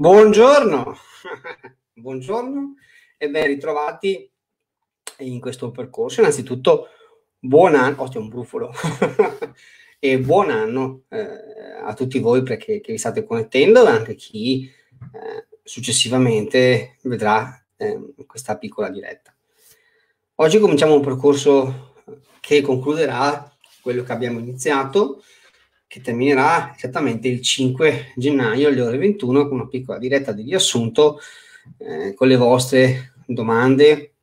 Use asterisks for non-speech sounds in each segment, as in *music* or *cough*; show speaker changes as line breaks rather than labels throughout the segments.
Buongiorno, *laughs* buongiorno e ben ritrovati in questo percorso. Innanzitutto, buon anno, oh, un brufolo, *laughs* e buon anno eh, a tutti voi perché vi state connettendo e anche chi eh, successivamente vedrà eh, questa piccola diretta. Oggi cominciamo un percorso che concluderà quello che abbiamo iniziato che terminerà esattamente il 5 gennaio alle ore 21 con una piccola diretta di riassunto eh, con le vostre domande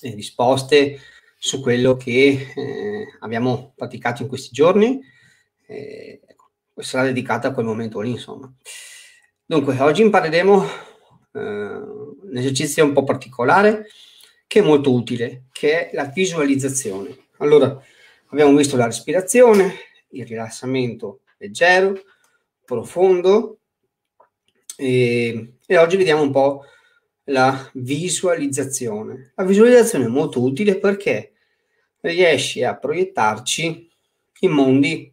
e risposte su quello che eh, abbiamo praticato in questi giorni. Eh, ecco, sarà dedicata a quel momento lì, insomma. Dunque, oggi impareremo eh, un esercizio un po' particolare che è molto utile, che è la visualizzazione. Allora, abbiamo visto la respirazione, il rilassamento leggero, profondo e, e oggi vediamo un po' la visualizzazione. La visualizzazione è molto utile perché riesci a proiettarci in mondi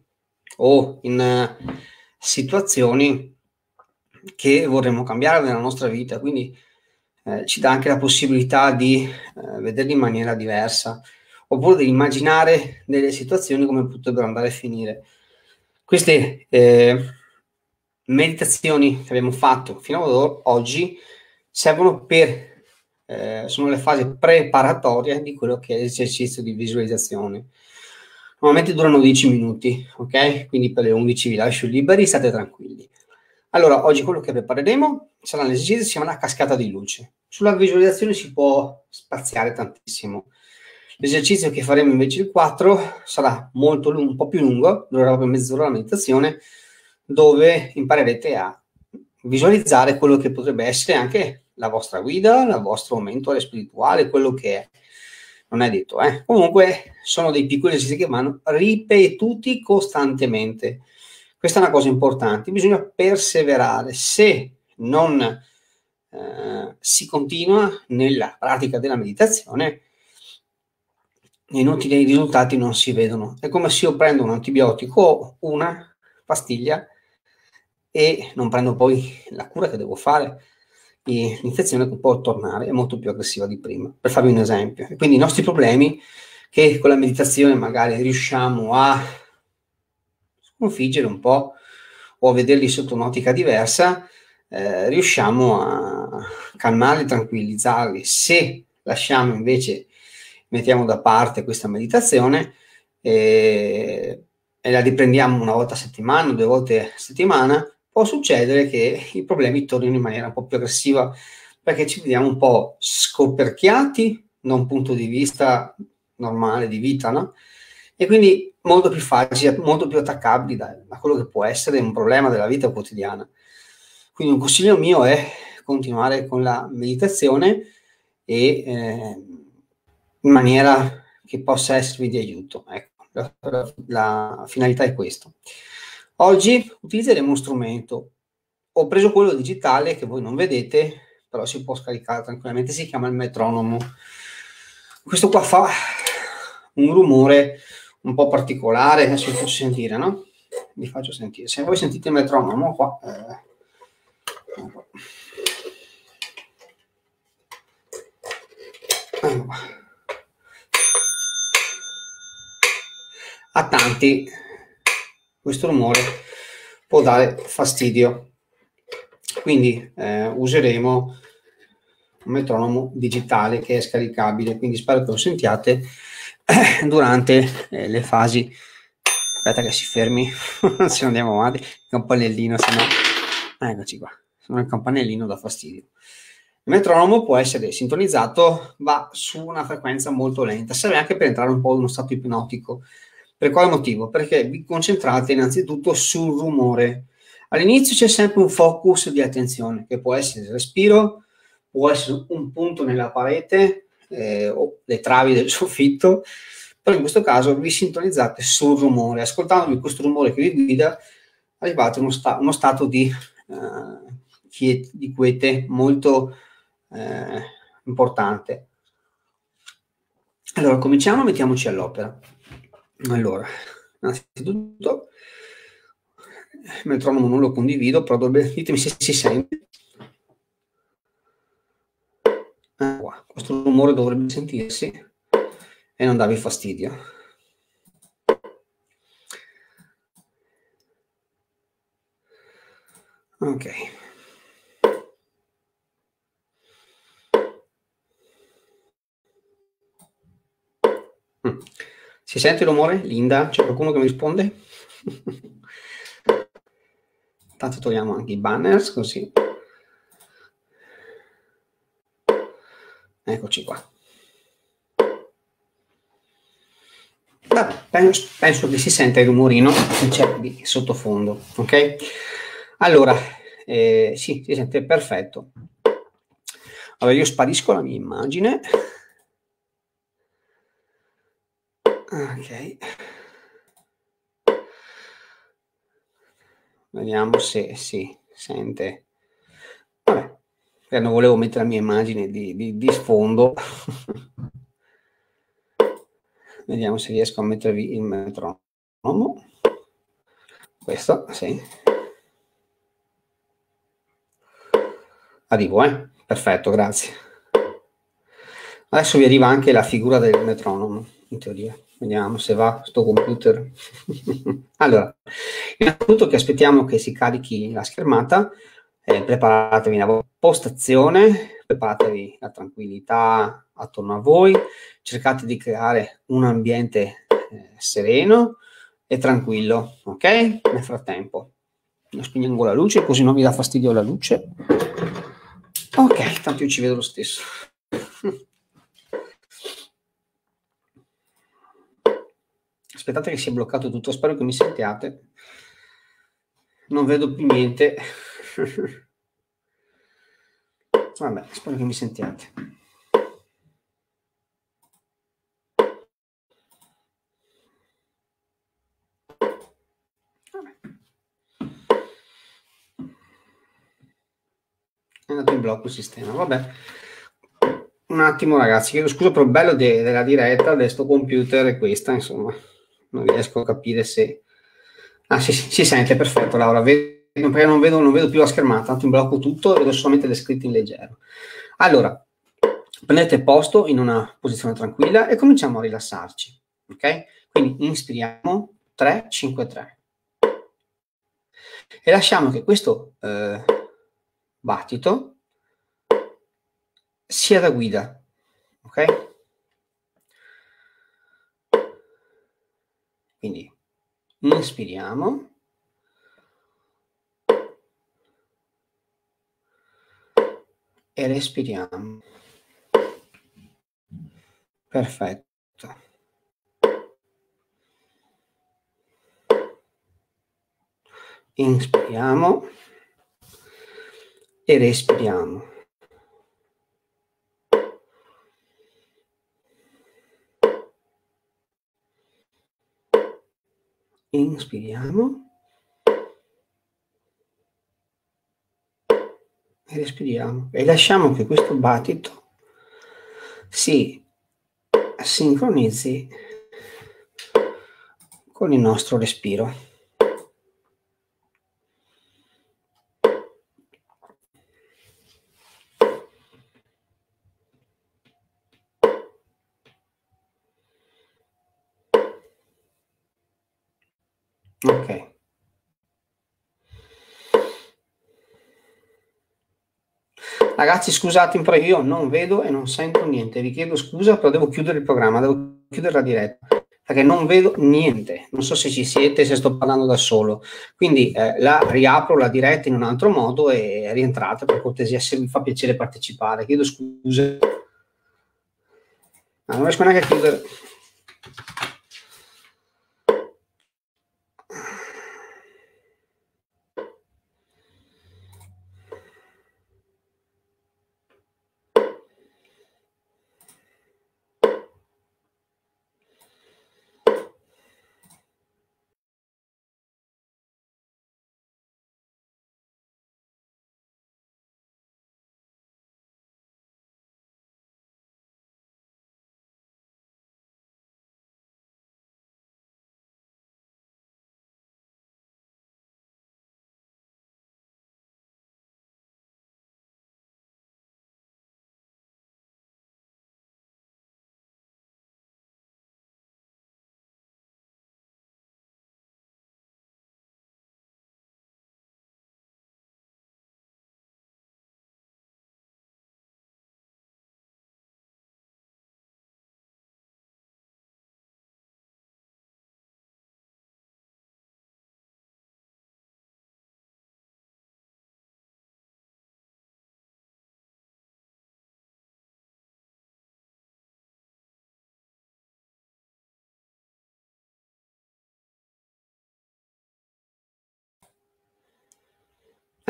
o in uh, situazioni che vorremmo cambiare nella nostra vita, quindi eh, ci dà anche la possibilità di eh, vederli in maniera diversa, oppure di immaginare delle situazioni come potrebbero andare a finire. Queste eh, meditazioni che abbiamo fatto fino ad oggi servono per, eh, sono le fasi preparatorie di quello che è l'esercizio di visualizzazione. Normalmente durano 10 minuti, ok? Quindi per le 11 vi lascio liberi, state tranquilli. Allora, oggi quello che prepareremo sarà un esercizio che si chiama una cascata di luce. Sulla visualizzazione si può spaziare tantissimo. L'esercizio che faremo invece il 4 sarà molto lungo, un po' più lungo, durerà proprio mezz'ora la meditazione, dove imparerete a visualizzare quello che potrebbe essere anche la vostra guida, il vostro momento spirituale, quello che è. Non è detto, eh? Comunque sono dei piccoli esercizi che vanno ripetuti costantemente. Questa è una cosa importante, bisogna perseverare. Se non eh, si continua nella pratica della meditazione, inutili risultati non si vedono. È come se io prendo un antibiotico o una pastiglia e non prendo poi la cura che devo fare, l'infezione può tornare, è molto più aggressiva di prima, per farvi un esempio. E quindi i nostri problemi che con la meditazione magari riusciamo a sconfiggere un po' o a vederli sotto un'ottica diversa, eh, riusciamo a calmarli, tranquillizzarli. Se lasciamo invece mettiamo da parte questa meditazione e, e la riprendiamo una volta a settimana, due volte a settimana, può succedere che i problemi tornino in maniera un po' più aggressiva perché ci vediamo un po' scoperchiati da un punto di vista normale di vita, no? E quindi molto più facili, molto più attaccabili da, da quello che può essere un problema della vita quotidiana. Quindi un consiglio mio è continuare con la meditazione e eh, in maniera che possa esservi di aiuto. Ecco, la, la, la finalità è questa. Oggi utilizzeremo uno strumento. Ho preso quello digitale che voi non vedete, però si può scaricare tranquillamente, si chiama il metronomo. Questo qua fa un rumore un po' particolare, adesso vi faccio sentire, no? Vi faccio sentire. Se voi sentite il metronomo qua... Eh, allora. A tanti. Questo rumore può dare fastidio. Quindi eh, useremo un metronomo digitale che è scaricabile, quindi spero che lo sentiate eh, durante eh, le fasi. Aspetta che si fermi, *laughs* se andiamo avanti, il campanellino, se no... Eccoci qua, se il campanellino dà fastidio. Il metronomo può essere sintonizzato, va su una frequenza molto lenta, serve anche per entrare un po' in uno stato ipnotico per quale motivo? Perché vi concentrate innanzitutto sul rumore. All'inizio c'è sempre un focus di attenzione, che può essere il respiro, può essere un punto nella parete eh, o le travi del *laughs* soffitto, però in questo caso vi sintonizzate sul rumore. Ascoltandovi questo rumore che vi guida, arrivate a uno, sta- uno stato di, eh, di quiete molto eh, importante. Allora, cominciamo, mettiamoci all'opera. Allora, innanzitutto Il metronomo non lo condivido, però dovrebbe, ditemi se si sente. Ah, qua. Questo rumore dovrebbe sentirsi e non darvi fastidio. Ok. Mm. Si sente il rumore? Linda? C'è qualcuno che mi risponde? Tanto togliamo anche i banners così. Eccoci qua. Vabbè, penso, penso, che si senta il rumorino che c'è di sottofondo, ok? Allora, eh, sì, si sente perfetto. Allora, io sparisco la mia immagine. Ok. Vediamo se si sente. Vabbè, non volevo mettere la mia immagine di, di, di sfondo. *laughs* Vediamo se riesco a mettervi il metronomo. Questo, sì. Arrivo, eh? Perfetto, grazie. Adesso vi arriva anche la figura del metronomo, in teoria. Vediamo se va sto computer. *laughs* allora, innanzitutto che aspettiamo che si carichi la schermata, eh, preparatevi la postazione, preparatevi la tranquillità attorno a voi, cercate di creare un ambiente eh, sereno e tranquillo, ok? Nel frattempo, spegniamo la luce così non vi dà fastidio la luce. Ok, tanto io ci vedo lo stesso. Aspettate che sia bloccato tutto, spero che mi sentiate. Non vedo più niente. *laughs* Vabbè, spero che mi sentiate. È andato in blocco il sistema, vabbè. Un attimo ragazzi, chiedo scusa per il bello de- della diretta, di sto computer e questa, insomma non riesco a capire se... Ah, si, si sente, perfetto Laura, vedo, perché non vedo, non vedo più la schermata, tanto in blocco tutto, vedo solamente le scritte in leggero. Allora, prendete posto in una posizione tranquilla e cominciamo a rilassarci, ok? Quindi inspiriamo 3, 5, 3 e lasciamo che questo eh, battito sia da guida, ok? Quindi inspiriamo. E respiriamo. Perfetto. Inspiriamo e respiriamo. Inspiriamo e respiriamo e lasciamo che questo battito si sincronizzi con il nostro respiro. Ok. Ragazzi, scusate, però io non vedo e non sento niente. Vi chiedo scusa, però devo chiudere il programma, devo chiudere la diretta perché non vedo niente. Non so se ci siete, se sto parlando da solo. Quindi eh, la riapro la diretta in un altro modo e rientrate per cortesia se vi fa piacere partecipare. Chiedo scuse. Ma non riesco neanche a chiudere.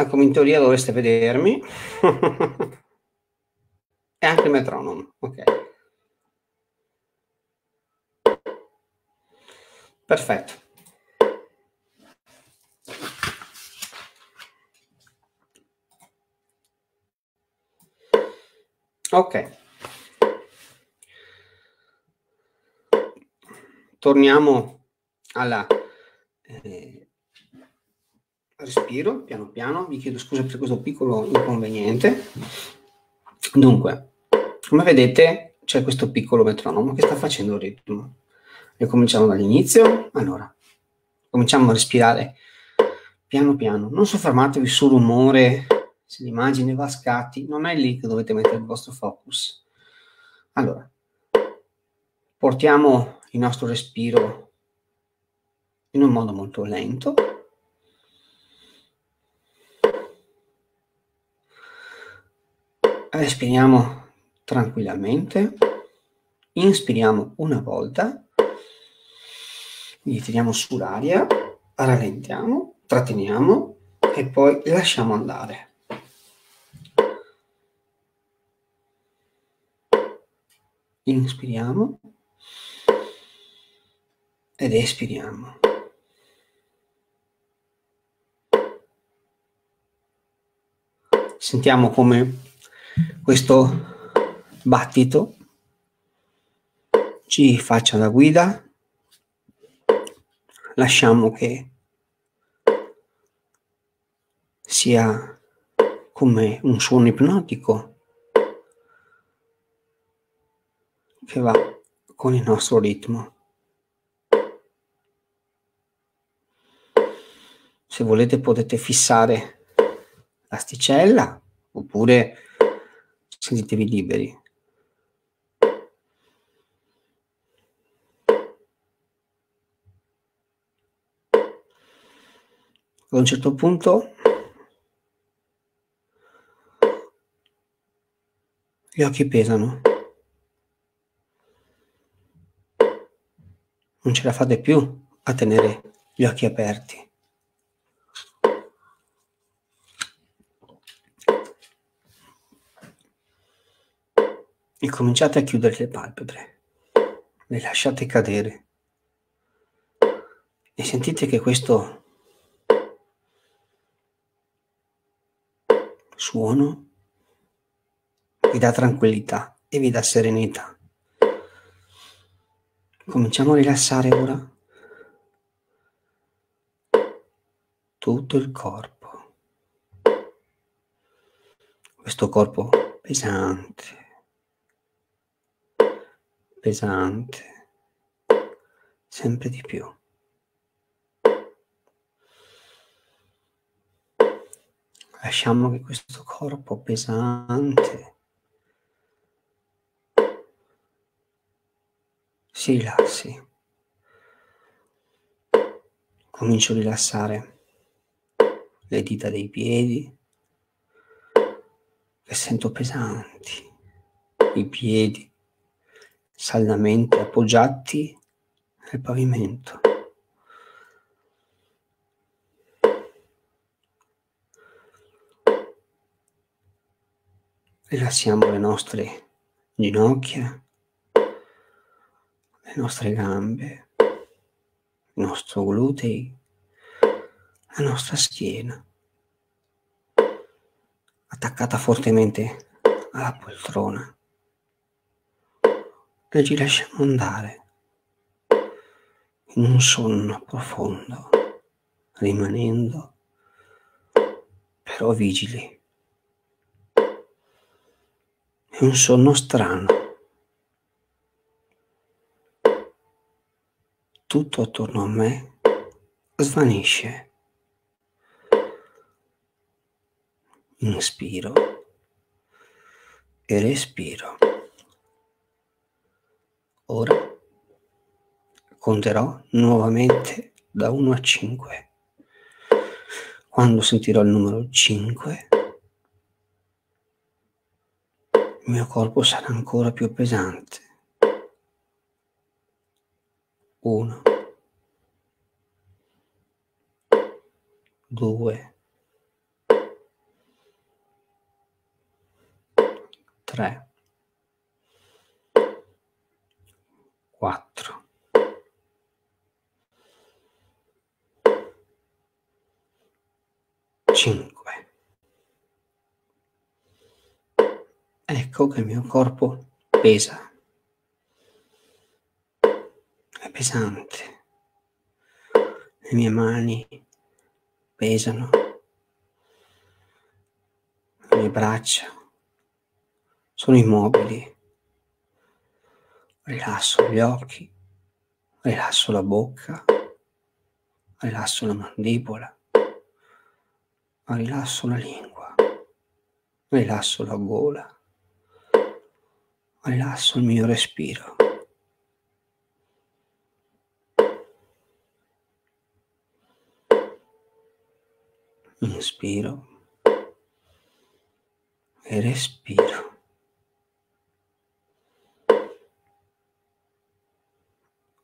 Ecco, in teoria dovreste vedermi. *laughs* e anche il metronomo, ok. Perfetto. Ok. Torniamo alla eh, respiro piano piano. Vi chiedo scusa per questo piccolo inconveniente. Dunque, come vedete, c'è questo piccolo metronomo che sta facendo il ritmo. Ricominciamo dall'inizio. Allora, cominciamo a respirare piano piano. Non soffermatevi sul rumore, se l'immagine va a scatti, non è lì che dovete mettere il vostro focus. Allora, portiamo il nostro respiro in un modo molto lento. Respiriamo tranquillamente. Inspiriamo una volta. Quindi tiriamo su l'aria, rallentiamo, tratteniamo e poi lasciamo andare. Inspiriamo ed espiriamo. Sentiamo come questo battito ci faccia da guida. Lasciamo che sia come un suono ipnotico che va con il nostro ritmo. Se volete potete fissare l'asticella oppure sentitevi liberi. Ad un certo punto gli occhi pesano. Non ce la fate più a tenere gli occhi aperti. E cominciate a chiudere le palpebre, le lasciate cadere. E sentite che questo suono vi dà tranquillità e vi dà serenità. Cominciamo a rilassare ora tutto il corpo, questo corpo pesante pesante, sempre di più. Lasciamo che questo corpo pesante si rilassi. Comincio a rilassare le dita dei piedi che sento pesanti, i piedi saldamente appoggiati nel pavimento. Rilassiamo le nostre ginocchia, le nostre gambe, il nostro glutei, la nostra schiena, attaccata fortemente alla poltrona e ci lasciamo andare in un sonno profondo, rimanendo però vigili. È un sonno strano. Tutto attorno a me svanisce. Inspiro e respiro. Ora conterò nuovamente da 1 a 5. Quando sentirò il numero 5, il mio corpo sarà ancora più pesante. 1, 2, 3. 4, 5. Ecco che il mio corpo pesa. È pesante. Le mie mani pesano. Le mie braccia sono immobili. Rilasso gli occhi, rilasso la bocca, rilasso la mandibola, rilasso la lingua, rilasso la gola, rilasso il mio respiro. Inspiro e respiro.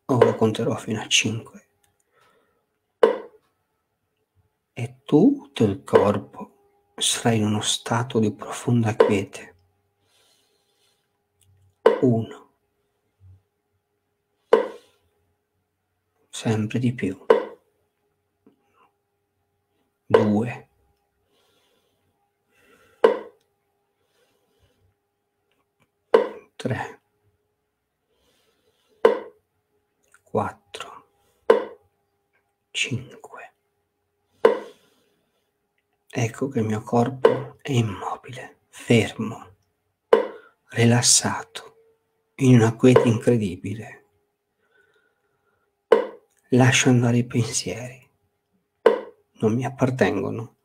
Ora conterò fino a 5. E tutto il corpo sarà in uno stato di profonda quiete. 1. Sempre di più. 2. 3. 4, 5. Ecco che il mio corpo è immobile, fermo, rilassato, in una quiete incredibile. Lascio andare i pensieri, non mi appartengono.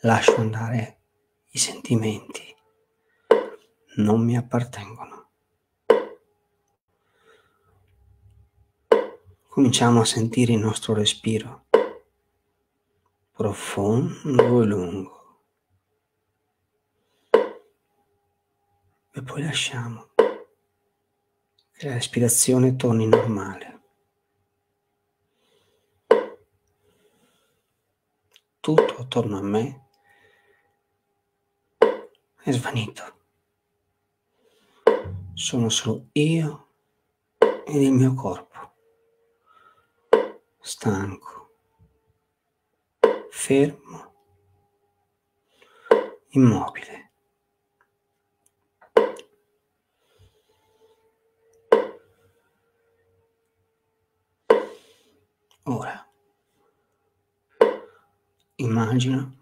Lascio andare i sentimenti, non mi appartengono. Cominciamo a sentire il nostro respiro profondo e lungo e poi lasciamo che la respirazione torni normale. Tutto attorno a me è svanito. Sono solo io ed il mio corpo stanco, fermo, immobile. Ora, immagina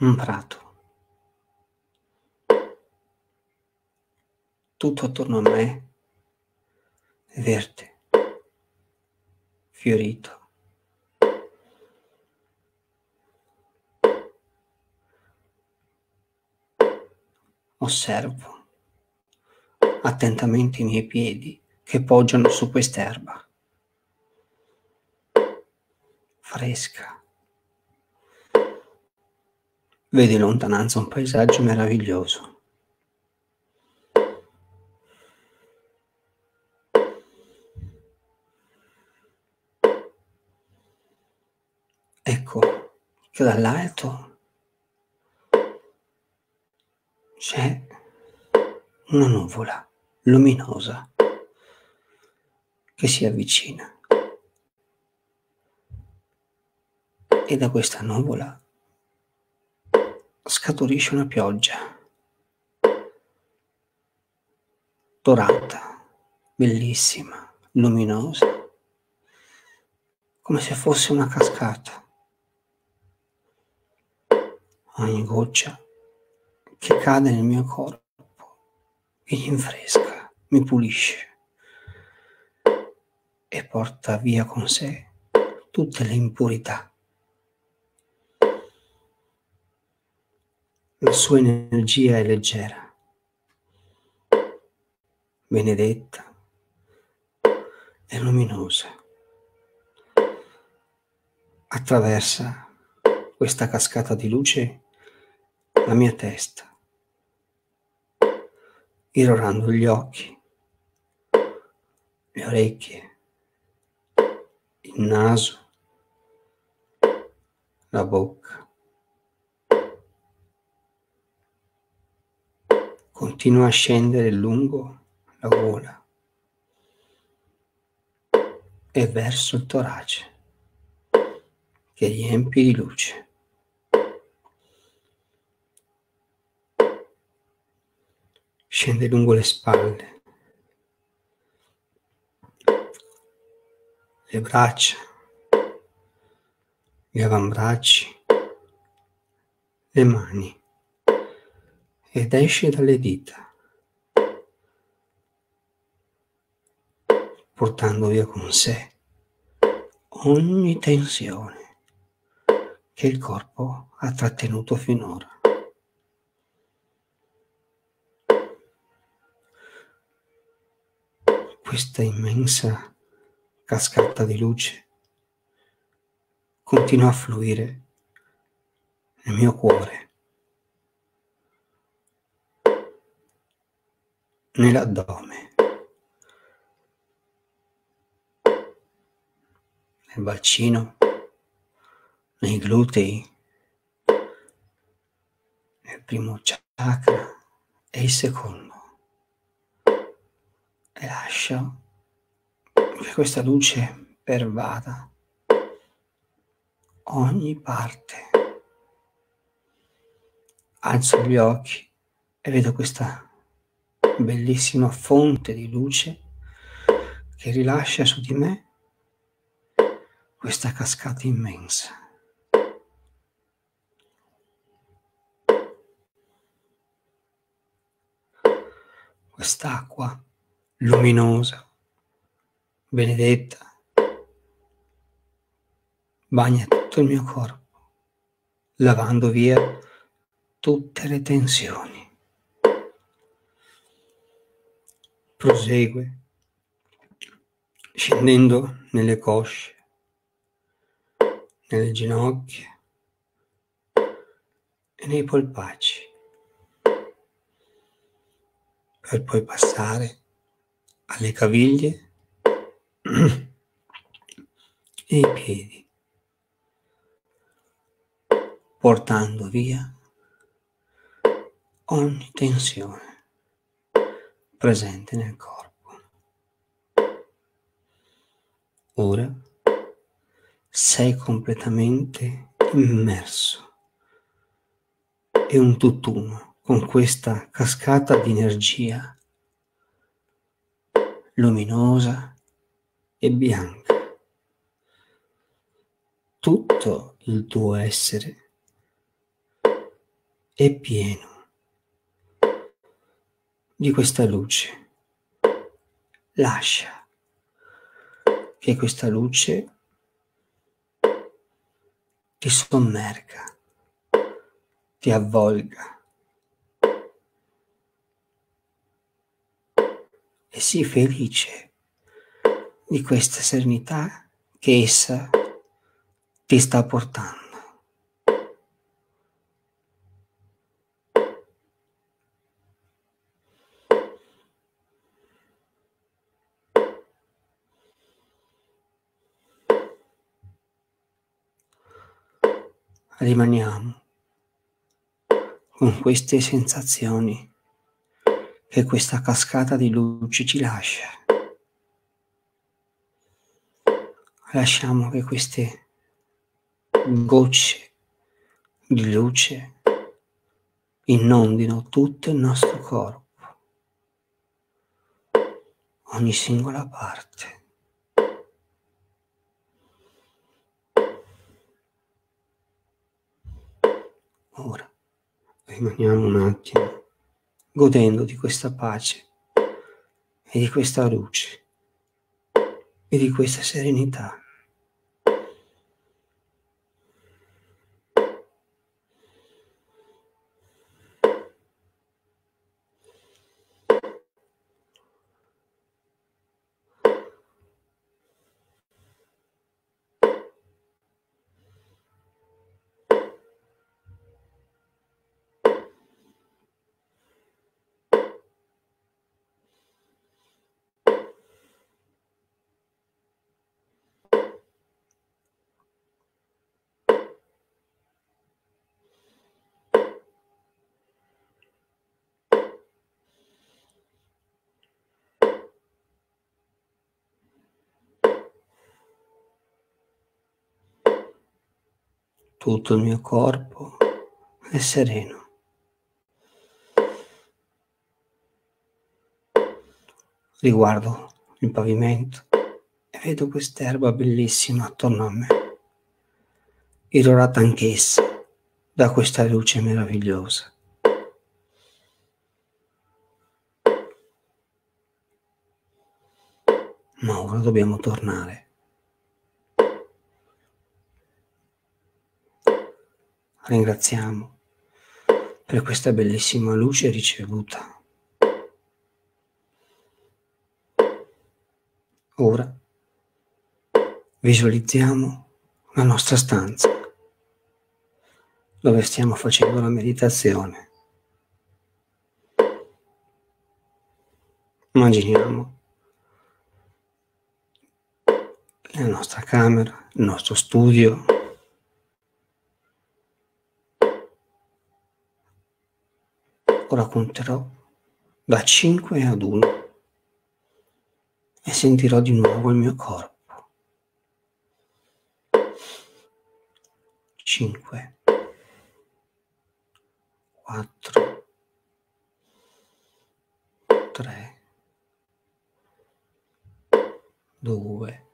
un prato tutto attorno a me è verde, fiorito. Osservo attentamente i miei piedi che poggiano su quest'erba fresca. Vedo in lontananza un paesaggio meraviglioso. Che dall'alto. C'è una nuvola luminosa che si avvicina. E da questa nuvola scaturisce una pioggia dorata, bellissima, luminosa, come se fosse una cascata ogni goccia che cade nel mio corpo mi rinfresca, mi pulisce e porta via con sé tutte le impurità. La sua energia è leggera, benedetta e luminosa. Attraversa questa cascata di luce la mia testa, irrorando gli occhi, le orecchie, il naso, la bocca. Continua a scendere lungo la gola e verso il torace che riempie di luce. Scende lungo le spalle, le braccia, gli avambracci, le mani. Ed esce dalle dita, portando via con sé ogni tensione che il corpo ha trattenuto finora. Questa immensa cascata di luce continua a fluire nel mio cuore nell'addome, nel bacino, nei glutei, nel primo chakra e il secondo. E lascio che questa luce pervada ogni parte. Alzo gli occhi e vedo questa bellissima fonte di luce che rilascia su di me questa cascata immensa. Quest'acqua luminosa, benedetta, bagna tutto il mio corpo, lavando via tutte le tensioni. prosegue scendendo nelle cosce, nelle ginocchia e nei polpacci, per poi passare alle caviglie *clears throat* e ai piedi, portando via ogni tensione presente nel corpo. Ora sei completamente immerso. È un tutt'uno con questa cascata di energia luminosa e bianca. Tutto il tuo essere è pieno di questa luce. Lascia che questa luce ti sommerga, ti avvolga e sii felice di questa serenità che essa ti sta portando. rimaniamo con queste sensazioni che questa cascata di luce ci lascia. Lasciamo che queste gocce di luce inondino tutto il nostro corpo, ogni singola parte. Ora rimaniamo un attimo godendo di questa pace e di questa luce e di questa serenità. Tutto il mio corpo è sereno. Riguardo il pavimento e vedo quest'erba bellissima attorno a me, irrorata anch'essa da questa luce meravigliosa. Ma ora dobbiamo tornare. Ringraziamo per questa bellissima luce ricevuta. Ora visualizziamo la nostra stanza dove stiamo facendo la meditazione. Immaginiamo la nostra camera, il nostro studio. Ora conterò da 5 ad 1 e sentirò di nuovo il mio corpo. 5 4 3 2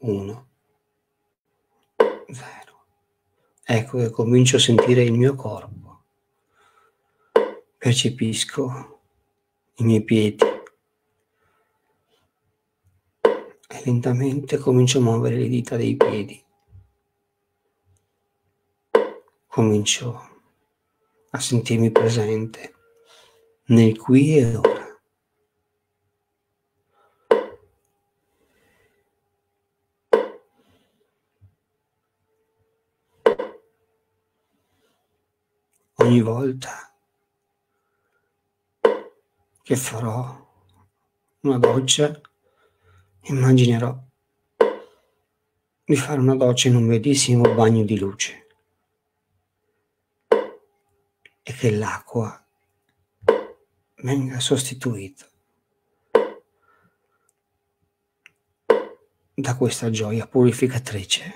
1 0 ecco che comincio a sentire il mio corpo percepisco i miei piedi e lentamente comincio a muovere le dita dei piedi comincio a sentirmi presente nel qui e ora. Ogni volta che farò una doccia, immaginerò di fare una doccia in un bellissimo bagno di luce. e che l'acqua venga sostituita da questa gioia purificatrice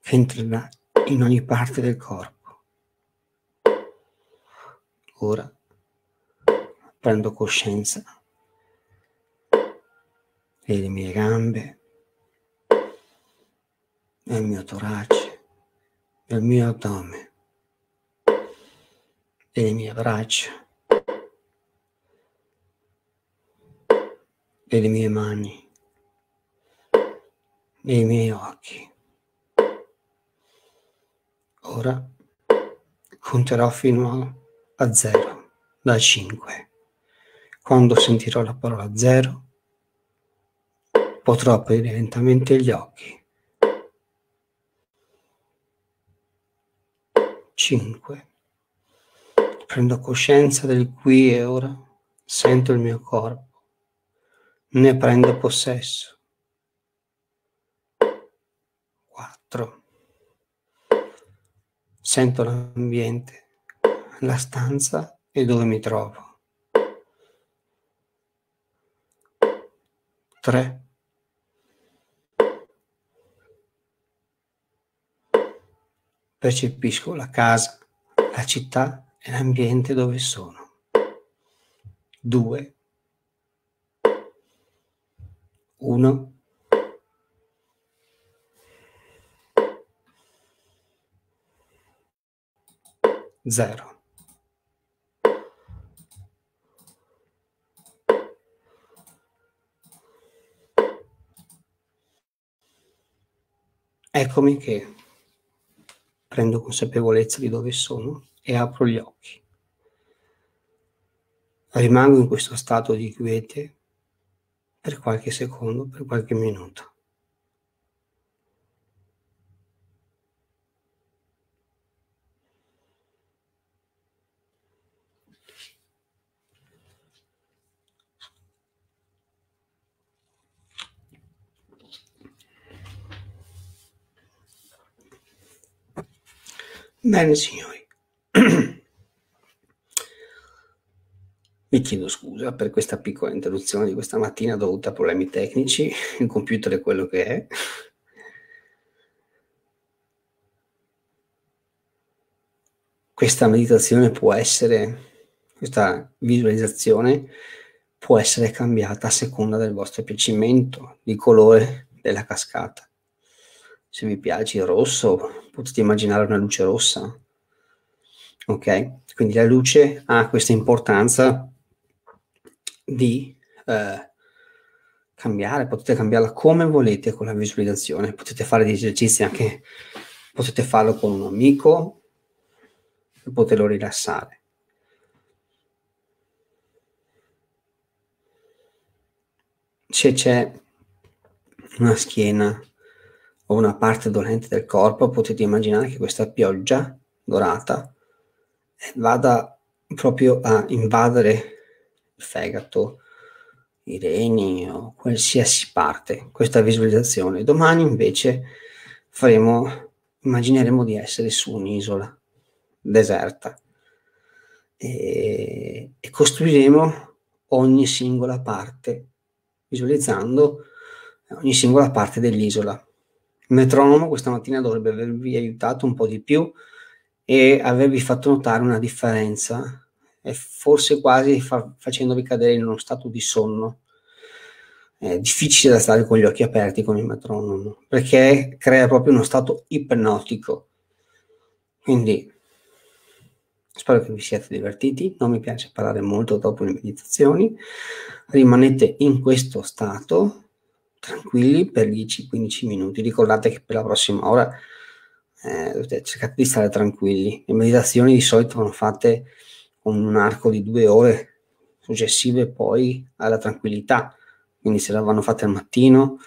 che entrerà in ogni parte del corpo. Ora prendo coscienza delle mie gambe, del mio torace, del mio addome delle mie braccia, delle mie mani, dei miei occhi. Ora conterò fino a zero, da cinque. Quando sentirò la parola zero, potrò aprire lentamente gli occhi. 5 Prendo coscienza del qui e ora, sento il mio corpo, ne prendo possesso. 4. Sento l'ambiente, la stanza e dove mi trovo. 3. Percepisco la casa, la città e l'ambiente dove sono. Due. Uno. Zero. Eccomi che prendo consapevolezza di dove sono e apro gli occhi. Rimango in questo stato di quiete per qualche secondo, per qualche minuto. Bene signori, *clears throat* vi chiedo scusa per questa piccola interruzione di questa mattina dovuta a problemi tecnici, il computer è quello che è. Questa meditazione può essere, questa visualizzazione può essere cambiata a seconda del vostro piacimento, di colore della cascata. Se vi piace il rosso, potete immaginare una luce rossa. Ok? Quindi la luce ha questa importanza di eh, cambiare, potete cambiarla come volete con la visualizzazione, potete fare degli esercizi anche, potete farlo con un amico per poterlo rilassare. Se c'è una schiena o una parte dolente del corpo, potete immaginare che questa pioggia dorata vada proprio a invadere il fegato, i reni o qualsiasi parte, questa visualizzazione. Domani invece faremo, immagineremo di essere su un'isola deserta e, e costruiremo ogni singola parte, visualizzando ogni singola parte dell'isola. Metronomo questa mattina dovrebbe avervi aiutato un po' di più e avervi fatto notare una differenza e forse quasi fa- facendovi cadere in uno stato di sonno. È difficile da stare con gli occhi aperti con il metronomo perché crea proprio uno stato ipnotico. Quindi spero che vi siate divertiti. Non mi piace parlare molto dopo le meditazioni. Rimanete in questo stato tranquilli per 10-15 minuti. Ricordate che per la prossima ora eh, cercate di stare tranquilli. Le meditazioni di solito vanno fatte con un arco di due ore successive poi alla tranquillità. Quindi se la vanno fatte al mattino,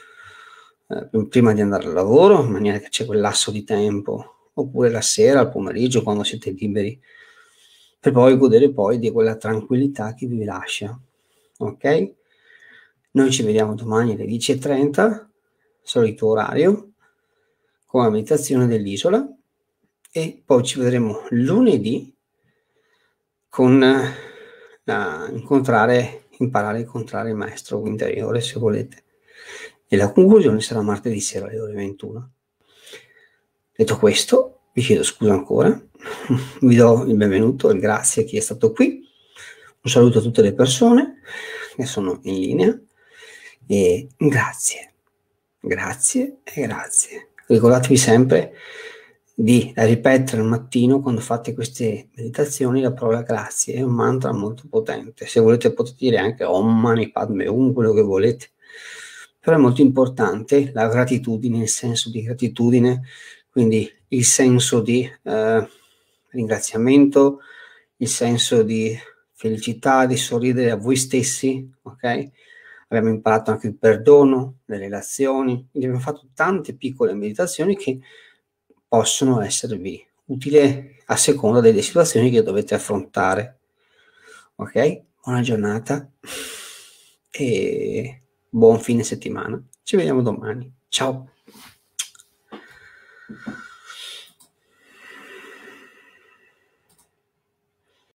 eh, prima di andare al lavoro, in maniera che c'è quel lasso di tempo, oppure la sera, al pomeriggio, quando siete liberi, per poi godere poi di quella tranquillità che vi lascia. Ok? Noi ci vediamo domani alle 10.30, solito orario, con la meditazione dell'isola e poi ci vedremo lunedì con la, incontrare, imparare a incontrare il maestro interiore se volete. E la conclusione sarà martedì sera alle ore 21. Detto questo, vi chiedo scusa ancora, *laughs* vi do il benvenuto e il grazie a chi è stato qui. Un saluto a tutte le persone che sono in linea e grazie, grazie e grazie. Ricordatevi sempre di ripetere al mattino quando fate queste meditazioni la parola grazie, è un mantra molto potente. Se volete potete dire anche Om Mani Padme Hum, quello che volete. Però è molto importante la gratitudine, il senso di gratitudine, quindi il senso di eh, ringraziamento, il senso di felicità, di sorridere a voi stessi, ok? Abbiamo imparato anche il perdono, le relazioni, quindi abbiamo fatto tante piccole meditazioni che possono esservi utili a seconda delle situazioni che dovete affrontare. Ok? Buona giornata e buon fine settimana. Ci vediamo domani. Ciao.